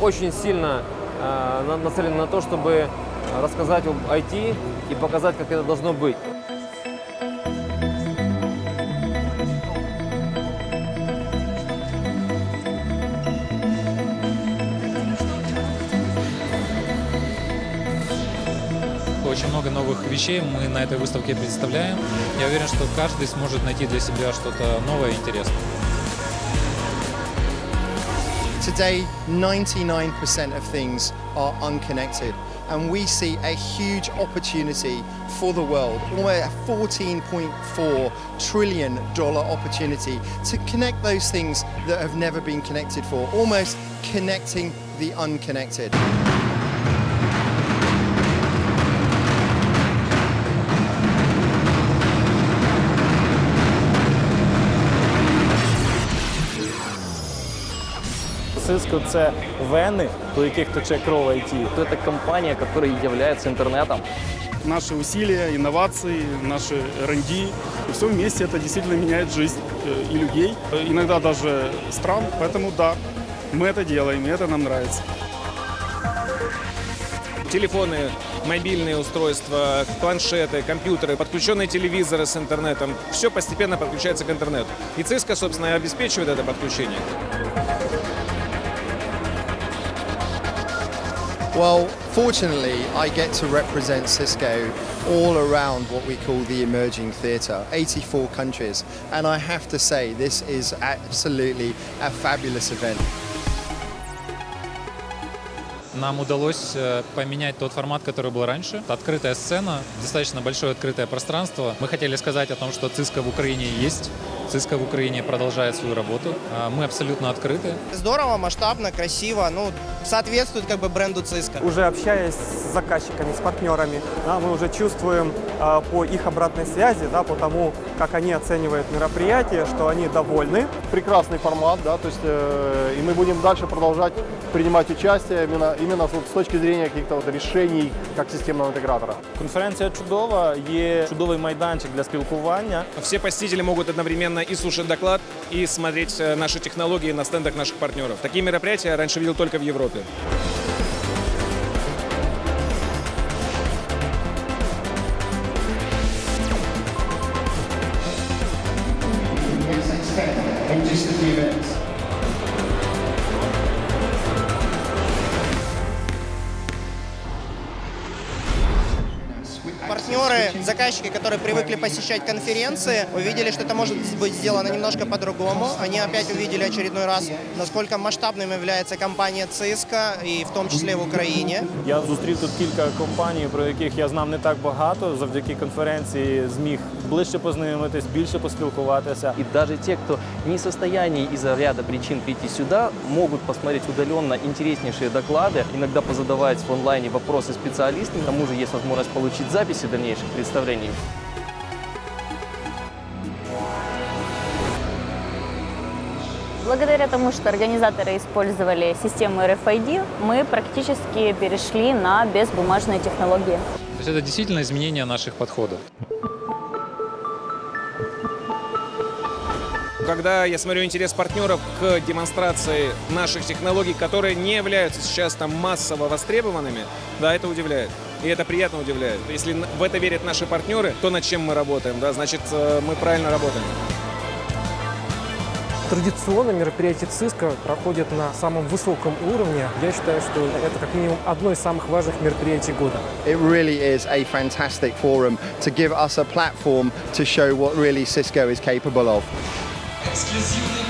очень сильно э, на- нацелены на то, чтобы рассказать об IT и показать, как это должно быть. Очень много новых вещей мы на этой выставке представляем. Я уверен, что каждый сможет найти для себя что-то новое и интересное. Today, 99% of things are unconnected, and we see a huge opportunity for the world, almost a 14.4 trillion dollar opportunity to connect those things that have never been connected for, almost connecting the unconnected. Cisco – це вени, по яких тече кров IT. Это компания, которая является интернетом. наши усилия, инновации, наши R&D. И все вместе это действительно меняет жизнь и людей, иногда даже стран. Поэтому да, мы это делаем, и это нам нравится. телефоны, мобильные устройства, планшеты, компьютеры, подключенные телевизоры с интернетом. Все постепенно подключается к интернету. И Cisco, собственно, и обеспечивает это подключение. Well, fortunately, I get to represent Cisco all around what we call the emerging theatre, 84 countries. And I have to say, this is absolutely a fabulous event. Нам удалось э, поменять тот формат, который был раньше. Открытая сцена, достаточно большое открытое пространство. Мы хотели сказать о том, что ЦИСКО в Украине есть. ЦИСКО в Украине продолжает свою работу. А Мы абсолютно открыты. Здорово, масштабно, красиво, ну, соответствует как бы бренду Cisco. Уже общаясь с заказчиками, с партнерами, да, мы уже чувствуем э, по их обратной связи, да, по тому, как они оценивают мероприятие, что они довольны. прекрасный формат, да, то есть э, и мы будем дальше продолжать принимать участие именно, именно с, с точки зрения каких-то вот решений как системного интегратора. Конференція чудова, є чудовий майданчик для спілкування. Все посетители могут одновременно и слушать доклад, и смотреть э, наши технологии на стендах наших партнеров. Такие мероприятия я раньше видел только в Европе. Партнеры, заказчики, которые привыкли посещать конференции, увидели, что это может быть сделано немножко по-другому. Они опять увидели очередной раз, насколько масштабным является компания Cisco, и в том числе в Украине. Я зустрів тут кілька компаній, про яких я знав не так багато. Завдяки конференції зміг ближче познайомитись, більше поспілкуватися. И даже те, кто не в состоянии из-за ряда причин прийти сюда, могут посмотреть удаленно интереснейшие доклады, иногда позадавать в онлайне вопросы специалистам. К тому же есть возможность получить записи дальнейших представлений. Благодаря тому, что организаторы использовали систему RFID, мы практически перешли на безбумажные технологии. То есть это действительно изменение наших подходов. Когда я смотрю интерес партнеров к демонстрации наших технологий, которые не являются сейчас там массово востребованными, да, это удивляет. И это приятно удивляет. Если в это верят наши партнеры, то над чем мы работаем, да, значит, э, мы правильно работаем. Традиционно мероприятие ЦИСКО проходит на самом высоком уровне. Я считаю, что это как минимум одно из самых важных мероприятий года. It really is a fantastic forum to give us a platform to show what really Cisco is capable of. Эксклюзивный